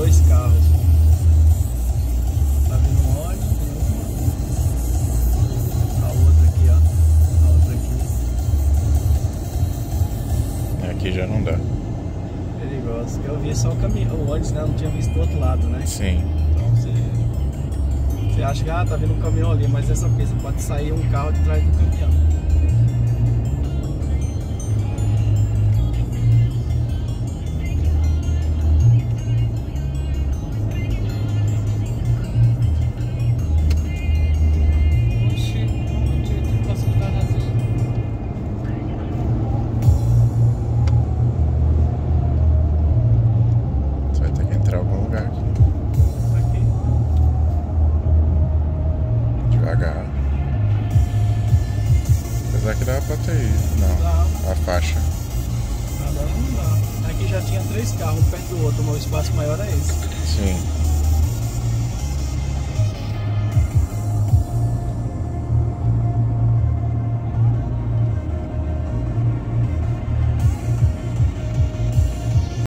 dois carros. Tá vindo um ônibus e. A outra aqui, ó. A outra aqui. Aqui já não dá. Perigoso. Eu vi só o caminhão o ônibus, né? Não tinha visto do outro lado, né? Sim. Então você. Você acha que ah, tá vindo um caminhão ali, mas essa pista pode sair um carro de trás do caminhão. Devagar. Apesar que dá pra ter ido. Não. Dá. A faixa. Agora não dá. Aqui já tinha três carros perto do outro, o meu espaço maior é esse. Sim.